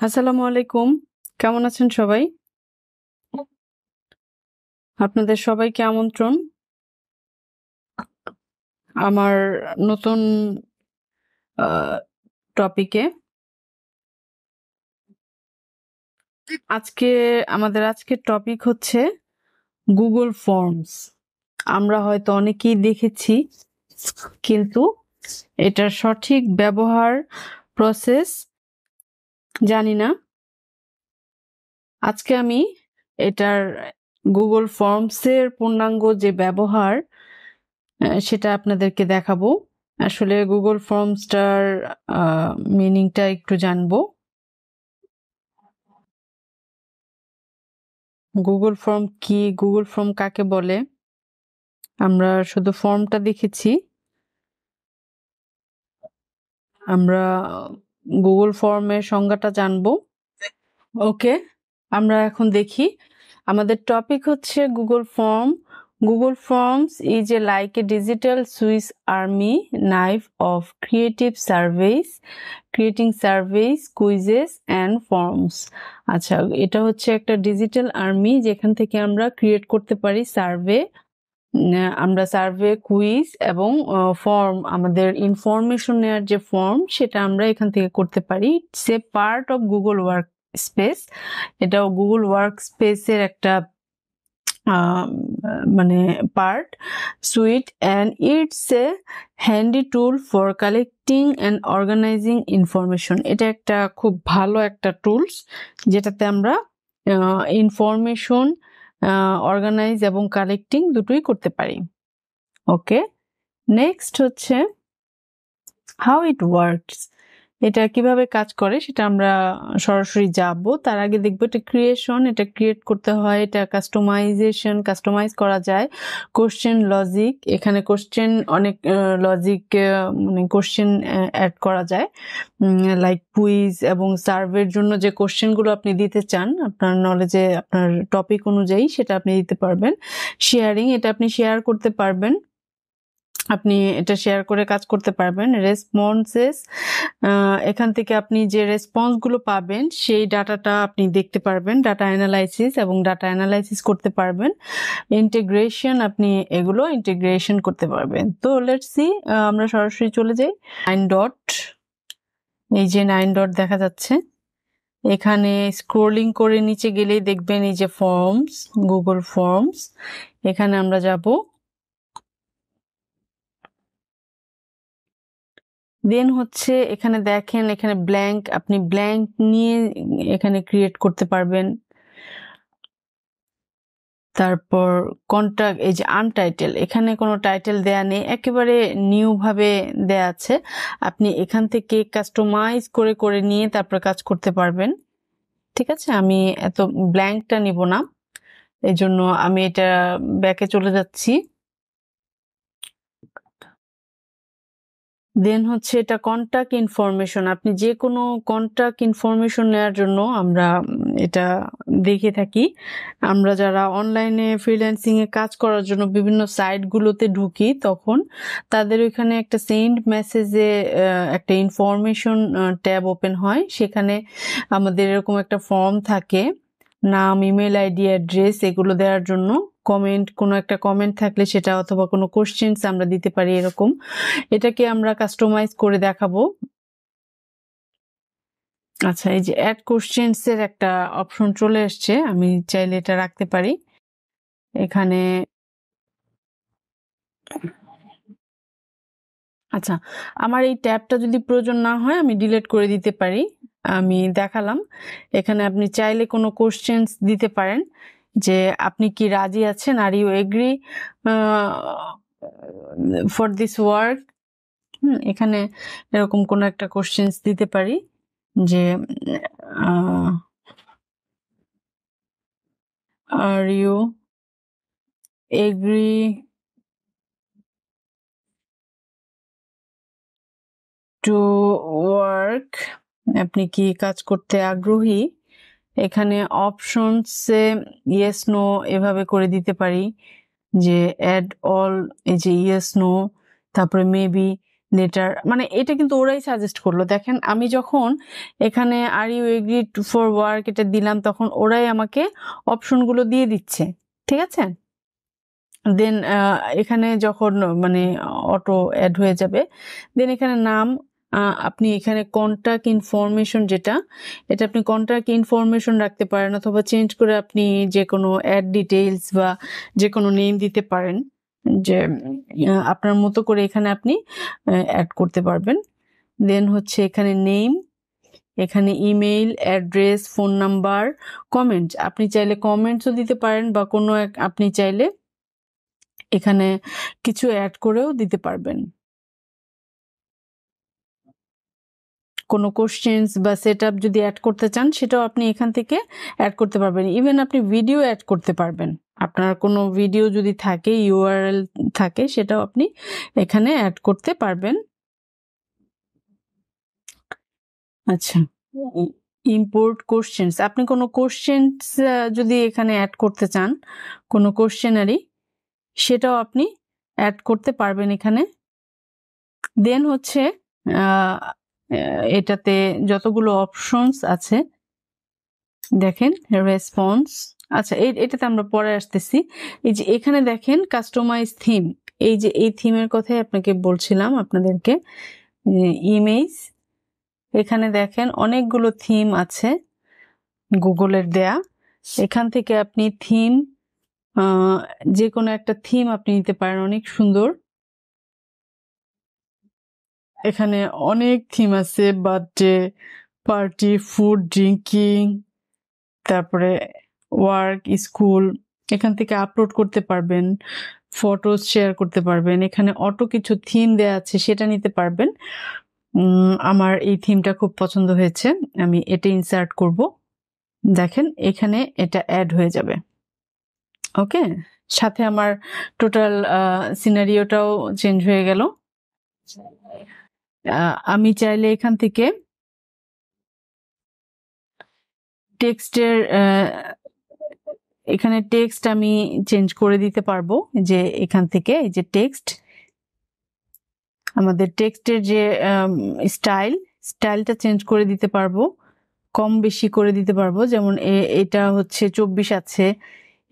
আসসালামু আলাইকুম। কেমন আছেন সবাই? আপনাদের সবাইকে আমন্ত্রণ। আমার নতুন টপিকে আজকে, আমাদের আজকের টপিক হচ্ছে গুগল ফর্মস আমরা হয়তো অনেকেই দেখেছি, কিন্তু এটার সঠিক ব্যবহার প্রসেস জানি না। আজকে আমি এটার গুগল ফর্মসের পূর্ণাঙ্গ যে ব্যবহার সেটা আপনাদেরকে দেখাবো। আসলে গুগল ফর্মসটার মিনিংটা একটু জানব। গুগল ফর্ম কি? গুগল ফর্ম কাকে বলে? আমরা শুধু ফর্মটা দেখেছি। আমরা গুগল ফর্মের সংজ্ঞাটা জানব। ওকে আমরা এখন দেখি। আমাদের টপিক হচ্ছে Google form Google forms is a like a digital Swiss army knife of creative service creating service quizzes and forms আচ্ছা এটা হচ্ছে একটা ডিজিটাল আর্মি যেখান থেকে আমরা ক্রিয়েট করতে পারি সার্ভে আমরা সার্ভে কুইজ এবং ফর্ম আমাদের ইনফরমেশন নেওয়ার যে ফর্ম সেটা আমরা এখান থেকে করতে পারি। সে part of Google workspace এটাও গুগল ওয়ার্ক স্পেসের একটা মানে part suite and it's a handy tool for collecting and organising information এটা একটা খুব ভালো একটা টুলস যেটাতে আমরা ইনফরমেশন অর্গানাইজ এবং কালেক্টিং দুটোই করতে পারি। ওকে নেক্সট হচ্ছে হাউ ইট ওয়ার্কস এটা কীভাবে কাজ করে সেটা আমরা সরাসরি যাব তার আগে দেখব এটা ক্রিয়েশন এটা ক্রিয়েট করতে হয়, এটা কাস্টমাইজেশন কাস্টমাইজ করা যায়। কোশ্চেন লজিক এখানে কোশ্চেন অনেক লজিক মানে কোশ্চেন অ্যাড করা যায়। লাইক কুইজ এবং সার্ভের জন্য যে কোশ্চেনগুলো আপনি দিতে চান, আপনার নলেজে আপনার টপিক অনুযায়ী সেটা আপনি দিতে পারবেন। শেয়ারিং এটা আপনি শেয়ার করতে পারবেন। আপনি এটা শেয়ার করে কাজ করতে পারবেন। রেসপন্সেস এখান থেকে আপনি যে রেসপন্সগুলো পাবেন, সেই ডাটাটা আপনি দেখতে পারবেন। ডাটা অ্যানালাইসিস এবং ডাটা অ্যানালাইসিস করতে পারবেন। ইন্টিগ্রেশন আপনি এগুলো ইন্টিগ্রেশন করতে পারবেন। তো লেটস সি আমরা সরাসরি চলে যাই। নাইন ডট এই যে নাইন ডট দেখা যাচ্ছে। এখানে স্ক্রোলিং করে নিচে গেলেই দেখবেন এই যে ফর্মস গুগল ফর্মস এখানে আমরা যাব। দেন হচ্ছে এখানে দেখেন, এখানে ব্ল্যাঙ্ক আপনি ব্ল্যাঙ্ক নিয়ে এখানে ক্রিয়েট করতে পারবেন। তারপর কন্ট্যাক্ট এই যে আনটাইটেল এখানে কোনো টাইটেল দেয়া নেই, একেবারে নিউভাবে দেয়া আছে। আপনি এখান থেকে কাস্টমাইজ করে করে নিয়ে তারপর কাজ করতে পারবেন। ঠিক আছে? আমি এত ব্ল্যাঙ্কটা নিব না। এই জন্য আমি এটা ব্যাকে চলে যাচ্ছি। দেন হচ্ছে এটা কন্ট্যাক্ট ইনফরমেশন আপনি যে কোনো কন্ট্যাক্ট ইনফরমেশন নেওয়ার জন্য আমরা এটা দেখে থাকি। আমরা যারা অনলাইনে ফ্রিল্যান্সিং এ কাজ করার জন্য বিভিন্ন সাইটগুলোতে ঢুকি, তখন তাদের ওইখানে একটা সেন্ড মেসেজে একটা ইনফরমেশন ট্যাব ওপেন হয়। সেখানে আমাদের এরকম একটা ফর্ম থাকে, নাম ইমেল আইডি অ্যাড্রেস এগুলো দেওয়ার জন্য। কমেন্ট কোনো একটা কমেন্ট থাকলে সেটা অথবা কোনো কোশ্চেন্স আমরা দিতে পারি এরকম। এটাকে আমরা কাস্টমাইজ করে দেখাবো। আচ্ছা এই যে অ্যাড কোশ্চেন্স এর একটা অপশন চলে এসছে, আমি চাইলে এটা রাখতে পারি। এখানে আচ্ছা আমার এই ট্যাবটা যদি প্রয়োজন না হয়, আমি ডিলিট করে দিতে পারি। আমি দেখালাম। এখানে আপনি চাইলে কোনো কোশ্চেন্স দিতে পারেন। যে আপনি কি রাজি আছেন? Are you agree for this work এখানে এরকম কোনো একটা কোশ্চেন্স দিতে পারি যে are you agree to work আপনি কি কাজ করতে আগ্রহী? এখানে অপশনসে ইয়েস নো এভাবে করে দিতে পারি। যে অ্যাড অল এই যে ইয়েস নো তারপরে মেবি লেটার মানে এটা কিন্তু ওরাই সাজেস্ট করল। দেখেন, আমি যখন এখানে are you agree to for work এটা দিলাম, তখন ওরাই আমাকে অপশনগুলো দিয়ে দিচ্ছে, ঠিক আছে? দেন এখানে যখন মানে অটো অ্যাড হয়ে যাবে দেন এখানে নাম আপনি এখানে কন্ট্যাক্ট ইনফরমেশন যেটা, এটা আপনি কন্ট্যাক্ট ইনফরমেশন রাখতে পারেন অথবা চেঞ্জ করে আপনি যে কোনো অ্যাড ডিটেইলস বা যে কোনো নেম দিতে পারেন। যে আপনার মতো করে এখানে আপনি অ্যাড করতে পারবেন। দেন হচ্ছে এখানে নেম এখানে email address phone number comment আপনি চাইলে কমেন্টসও দিতে পারেন বা কোনো এক, আপনি চাইলে এখানে কিছু অ্যাড করেও দিতে পারবেন। কোনো কোশ্চেন্স বা সেট যদি অ্যাড করতে চান, সেটাও আপনি এখান থেকে অ্যাড করতে পারবেন। ইভেন আপনি ভিডিও অ্যাড করতে পারবেন। আপনার কোনো ভিডিও যদি থাকে ইউআরএল থাকে, সেটাও আপনি এখানে অ্যাড করতে পারবেন। আচ্ছা ইম্পোর্ট কোশ্চেন্স আপনি কোনো কোশ্চেন্স যদি এখানে অ্যাড করতে চান, কোনো কোশ্চেনারি সেটাও আপনি অ্যাড করতে পারবেন এখানে। দেন হচ্ছে এটাতে যতগুলো অপশনস আছে, দেখেন রেসপন্স আচ্ছা এটাতে আমরা পরে আসতেছি। এই যে এখানে দেখেন কাস্টমাইজ থিম এই যে এই থিমের কথাই আপনাকে বলছিলাম আপনাদেরকে ইমেজ এখানে দেখেন অনেকগুলো থিম আছে গুগলের দেয়া। এখান থেকে আপনি থিম যে কোনো একটা থিম আপনি নিতে পারেন, অনেক সুন্দর। এখানে অনেক থিম আছে বার্থডে পার্টি ফুড ড্রিঙ্কিং তারপরে ওয়ার্ক স্কুল এখান থেকে আপলোড করতে পারবেন ফটোজ শেয়ার করতে পারবেন, এখানে অটো কিছু থিম দেয়া আছে, সেটা নিতে পারবেন। আমার এই থিমটা খুব পছন্দ হয়েছে, আমি এটা ইনসার্ট করব। দেখেন, এখানে এটা অ্যাড হয়ে যাবে। ওকে? সাথে আমার টোটাল সিনারিওটাও চেঞ্জ হয়ে গেল। আমি চাইলে এখান থেকে টেক্সটের এখানে টেক্সট আমি চেঞ্জ করে দিতে পারব। যে এখান থেকে, এই যে টেক্সট, আমাদের টেক্সটের যে স্টাইল, স্টাইলটা চেঞ্জ করে দিতে পারব, কম বেশি করে দিতে পারব। যেমন এটা হচ্ছে চব্বিশ আছে,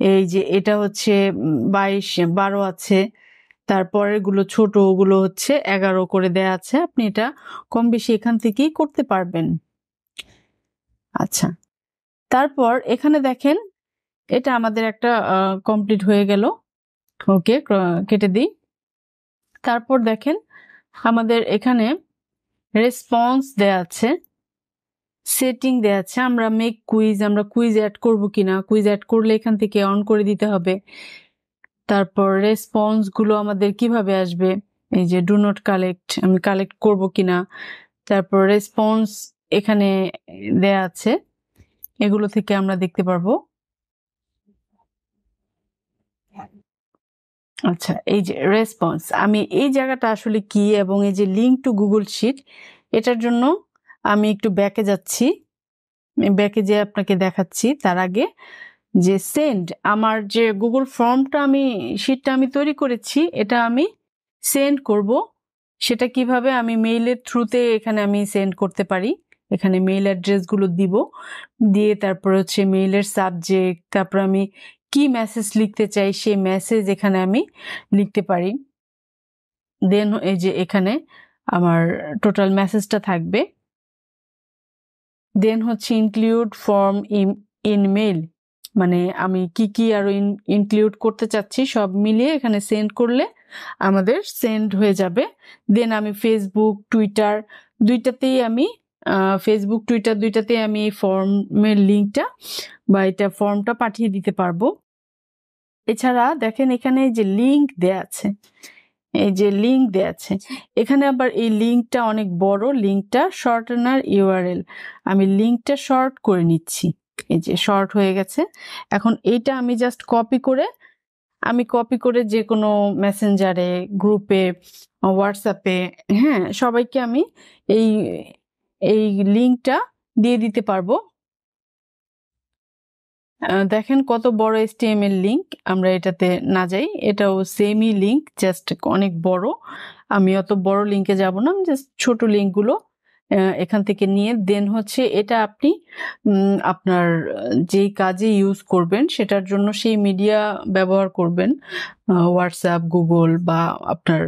এই যে এটা হচ্ছে বাইশ, বারো আছে। তারপরেরগুলো ছোট, ওগুলো হচ্ছে এগারো করে দেয়া আছে। আপনি এটা কম বেশি এখান থেকেই করতে পারবেন। আচ্ছা। তারপর এখানে দেখেন, এটা আমাদের একটা কমপ্লিট হয়ে গেল। ওকে কেটে দিই। তারপর দেখেন, আমাদের এখানে রেসপন্স দেয়া আছে সেটিং দেয়া আছে। আমরা মেক কুইজ আমরা কুইজ অ্যাড করব কিনা? কুইজ অ্যাড করলে এখান থেকে অন করে দিতে হবে। তারপর রেসপন্সগুলো আমাদের কীভাবে আসবে? এই যে ডু নট কালেক্ট আমি কালেক্ট করব কিনা? তারপর রেসপন্স এখানে দেয়া আছে। এগুলো থেকে আমরা দেখতে পারব। আচ্ছা এই যে রেসপন্স আমি এই জায়গাটা আসলে কি এবং এই যে লিঙ্ক টু গুগল শিট এটার জন্য আমি একটু ব্যাকে যাচ্ছি। ব্যাকে যে আপনাকে দেখাচ্ছি তার আগে। যে সেন্ড আমার যে গুগল ফর্মটা আমি শিটটা আমি তৈরি করেছি, এটা আমি সেন্ড করব। সেটা কীভাবে আমি মেইলের থ্রুতে এখানে আমি সেন্ড করতে পারি? এখানে মেইল অ্যাড্রেসগুলো দিব। দিয়ে তারপর হচ্ছে মেইলের সাবজেক্ট তারপর আমি কি মেসেজ লিখতে চাই, সেই মেসেজ এখানে আমি লিখতে পারি। দেন এই যে এখানে আমার টোটাল মেসেজটা থাকবে। দেন হচ্ছে ইনক্লুড ফর্ম ইন মেইল মানে আমি কি কি আরও ইনক্লুড করতে চাচ্ছি, সব মিলিয়ে এখানে সেন্ড করলে আমাদের সেন্ড হয়ে যাবে। দেন আমি ফেসবুক টুইটার দুইটাতেই আমি ফেসবুক টুইটার দুইটাতেই আমি এই ফর্মের লিঙ্কটা বা এটা ফর্মটা পাঠিয়ে দিতে পারব। এছাড়া দেখেন এখানে যে লিঙ্ক দেয়া আছে, এই যে লিঙ্ক দেয়া আছে, এখানে আবার এই লিঙ্কটা অনেক বড় লিঙ্কটা শর্টনার ইউআরএল আমি লিঙ্কটা শর্ট করে নিচ্ছি। এই যে শর্ট হয়ে গেছে। এখন এইটা আমি জাস্ট কপি করে, আমি কপি করে যে কোনো মেসেঞ্জারে গ্রুপে হোয়াটসঅ্যাপে হ্যাঁ সবাইকে আমি এই এই লিঙ্কটা দিয়ে দিতে পারব। দেখেন কত বড় এসটিএমএল লিঙ্ক আমরা এটাতে না যাই, এটাও সেমই লিঙ্ক জাস্ট অনেক বড়। আমি অত বড় লিঙ্কে যাব না জাস্ট ছোট লিঙ্কগুলো এখান থেকে নিয়ে দেন হচ্ছে এটা আপনি আপনার যেই কাজে ইউজ করবেন সেটার জন্য সেই মিডিয়া ব্যবহার করবেন। হোয়াটসঅ্যাপ গুগল বা আপনার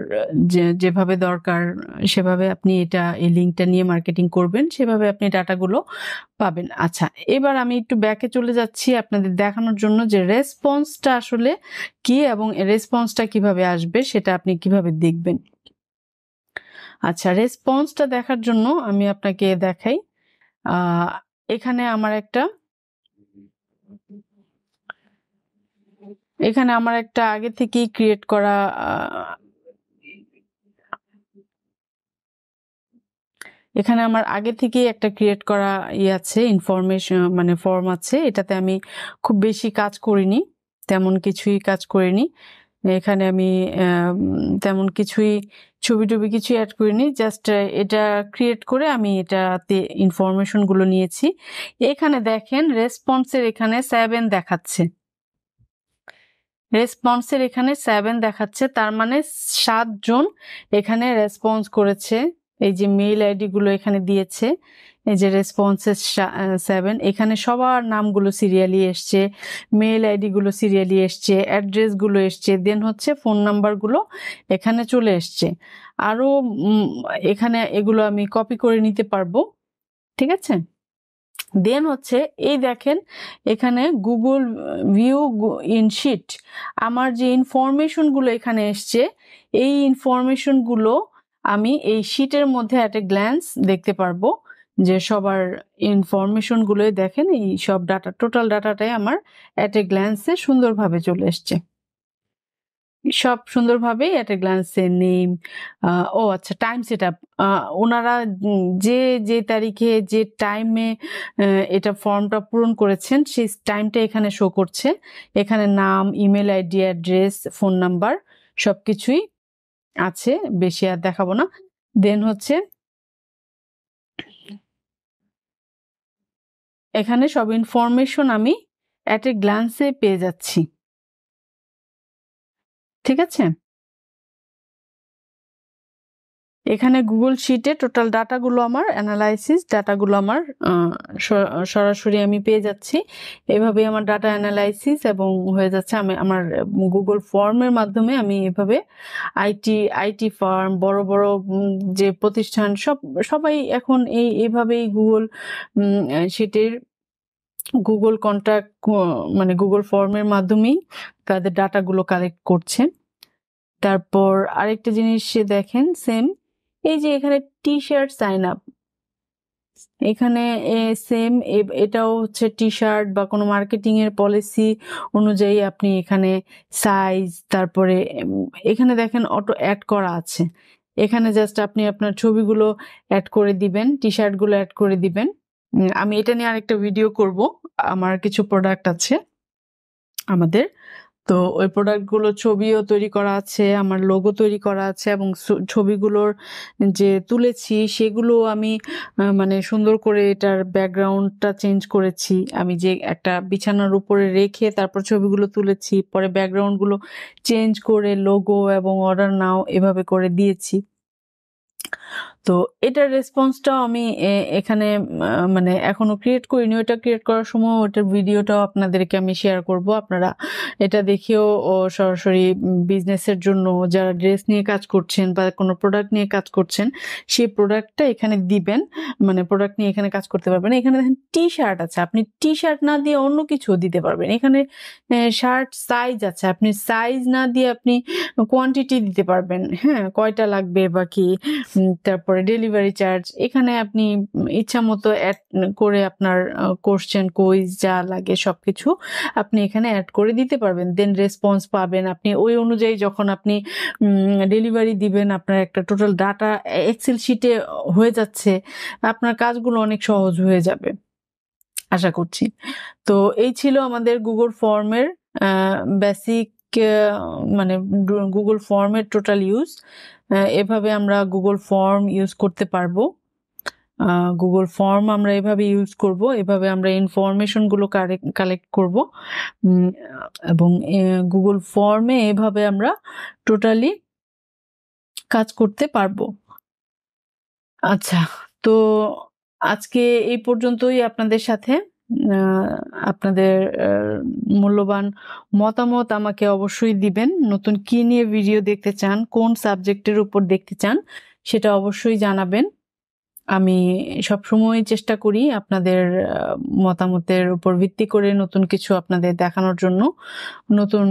যে, যেভাবে দরকার, সেভাবে আপনি এটা, এই লিঙ্কটা নিয়ে মার্কেটিং করবেন, সেভাবে আপনি ডাটাগুলো পাবেন। আচ্ছা এবার আমি একটু ব্যাকে চলে যাচ্ছি আপনাদের দেখানোর জন্য যে রেসপন্সটা আসলে কি এবং রেসপন্সটা কীভাবে আসবে সেটা আপনি কীভাবে দেখবেন। আচ্ছা রেসপন্সটা দেখার জন্য আমি আপনাকে দেখাই। এখানে আমার একটা এখানে আমার একটা আগে থেকেই ক্রিয়েট করা এখানে আমার আগে থেকেই একটা ক্রিয়েট করা ইয়ে আছে ইনফরমেশন মানে ফর্ম আছে। এটাতে আমি খুব বেশি কাজ করিনি, তেমন কিছুই কাজ করিনি। এখানে আমি তেমন কিছুই ছবি টবি কিছু অ্যাড করিনি জাস্ট এটা ক্রিয়েট করে আমি এটাতে ইনফরমেশনগুলো নিয়েছি। এখানে দেখেন রেসপন্সের এখানে সেভেন দেখাচ্ছে। রেসপন্সের এখানে সেভেন দেখাচ্ছে, তার মানে সাতজন এখানে রেসপন্স করেছে। এই যে মেইল আইডি গুলো এখানে দিয়েছে। এই যে রেসপন্সেস সেভেন এখানে সবার নামগুলো সিরিয়ালি এসছে মেইল আইডিগুলো সিরিয়ালি এসছে অ্যাড্রেসগুলো এসছে দেন হচ্ছে ফোন নাম্বারগুলো এখানে চলে এসছে। আরও এখানে এগুলো আমি কপি করে নিতে পারব, ঠিক আছে? দেন হচ্ছে, এই দেখেন, এখানে গুগল ভিউ ইনশিট আমার যে ইনফরমেশনগুলো এখানে এসছে, এই ইনফরমেশনগুলো আমি এই শিটের মধ্যে অ্যাট এ গ্ল্যান্স দেখতে পারব। যে সবার ইনফরমেশনগুলোই দেখেন, এই সব ডাটা টোটাল ডাটাটাই আমার অ্যাট এ গ্ল্যান্সে সুন্দরভাবে চলে এসছে। সব সুন্দরভাবে অ্যাট এ গ্লান্সে নেম ও আচ্ছা টাইম সেট আপ ওনারা যে যে তারিখে, যে টাইমে এটা ফর্মটা পূরণ করেছেন, সেই টাইমটা এখানে শো করছে। এখানে নাম email ID address phone number সব কিছুই আছে, বেশি আর দেখাবো না। দেন হচ্ছে এখানে সব ইনফরমেশন আমি অ্যাট এ গ্লান্সে পেয়ে যাচ্ছি। ঠিক আছে? এখানে গুগল শিটে টোটাল ডাটাগুলো আমার অ্যানালাইসিস ডাটাগুলো আমার সরাসরি আমি পেয়ে যাচ্ছি। এভাবে আমার ডাটা অ্যানালাইসিস এবং হয়ে যাচ্ছে আমি, আমার গুগল ফর্মের মাধ্যমে আমি এভাবে আইটি আইটি ফার্ম বড় বড় যে প্রতিষ্ঠান, সব, সবাই এখন এই, এভাবেই গুগল শিটের গুগল কন্ট্যাক্ট মানে গুগল ফর্মের মাধ্যমেই তাদের ডাটাগুলো কালেক্ট করছে। তারপর আরেকটা জিনিস দেখেন সেম এই যে এখানে টি শার্ট সাইন আপ এখানে সেম এটাও হচ্ছে টি শার্ট বা কোনো মার্কেটিং এর পলিসি অনুযায়ী আপনি এখানে সাইজ তারপরে এখানে দেখেন অটো অ্যাড করা আছে। এখানে জাস্ট আপনি আপনার ছবিগুলো অ্যাড করে দিবেন টি শার্টগুলো অ্যাড করে দিবেন। আমি এটা নিয়ে আরেকটা ভিডিও করব। আমার কিছু প্রোডাক্ট আছে আমাদের। তো ওই প্রোডাক্টগুলো ছবিও তৈরি করা আছে, আমার লোগো তৈরি করা আছে এবং ছবিগুলোর যে তুলেছি সেগুলো আমি মানে সুন্দর করে এটার ব্যাকগ্রাউন্ডটা চেঞ্জ করেছি। আমি যে একটা বিছানার উপরে রেখে তারপর ছবিগুলো তুলেছি, পরে ব্যাকগ্রাউন্ডগুলো চেঞ্জ করে লোগো এবং অর্ডার নাও এভাবে করে দিয়েছি। তো এটার রেসপন্সটাও আমি এখানে মানে এখনও ক্রিয়েট করিনি। ওটা ক্রিয়েট করার সময় ওটার ভিডিওটাও আপনাদেরকে আমি শেয়ার করব। আপনারা এটা দেখেও সরাসরি বিজনেসের জন্য যারা ড্রেস নিয়ে কাজ করছেন বা কোনো প্রোডাক্ট নিয়ে কাজ করছেন, সেই প্রোডাক্টটা এখানে দিবেন। মানে প্রোডাক্ট নিয়ে এখানে কাজ করতে পারবেন। এখানে দেখেন টি শার্ট আছে। আপনি টি শার্ট না দিয়ে অন্য কিছু দিতে পারবেন। এখানে শার্ট সাইজ আছে। আপনি সাইজ না দিয়ে আপনি কোয়ান্টিটি দিতে পারবেন। হ্যাঁ কয়টা লাগবে বা কি? তারপর তারপরে ডেলিভারি চার্জ এখানে আপনি ইচ্ছা মতো অ্যাড করে আপনার কোশ্চেন কুইজ যা লাগে সব কিছু আপনি এখানে অ্যাড করে দিতে পারবেন। দেন রেসপন্স পাবেন আপনি। ওই অনুযায়ী যখন আপনি ডেলিভারি দিবেন, আপনার একটা টোটাল ডাটা এক্সেল শিটে হয়ে যাচ্ছে, আপনার কাজগুলো অনেক সহজ হয়ে যাবে। আশা করছি। তো এই ছিল আমাদের গুগল ফর্মের বেসিক মানে গুগল ফর্মের টোটাল ইউজ এভাবে আমরা গুগল ফর্ম ইউজ করতে পারব। গুগল ফর্ম আমরা এভাবে ইউজ করব, এভাবে আমরা ইনফরমেশনগুলো কালেক্ট করব। এবং গুগল ফর্মে এভাবে আমরা টোটালি কাজ করতে পারব। আচ্ছা তো আজকে এই পর্যন্তই আপনাদের সাথে। আপনাদের মূল্যবান মতামত আমাকে অবশ্যই দিবেন। নতুন কি নিয়ে ভিডিও দেখতে চান, কোন সাবজেক্টের উপর দেখতে চান, সেটা অবশ্যই জানাবেন। আমি সবসময় চেষ্টা করি আপনাদের মতামতের উপর ভিত্তি করে নতুন কিছু আপনাদের দেখানোর জন্য, নতুন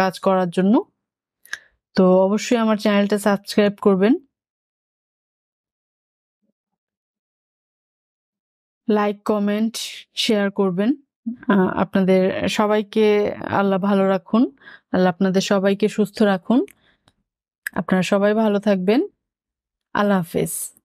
কাজ করার জন্য। তো অবশ্যই আমার চ্যানেলটা সাবস্ক্রাইব করবেন। লাইক কমেন্ট শেয়ার করবেন। আপনাদের সবাইকে আল্লাহ ভালো রাখুন। আল্লাহ আপনাদের সবাইকে সুস্থ রাখুন। আপনারা সবাই ভালো থাকবেন। আল্লাহ হাফেজ।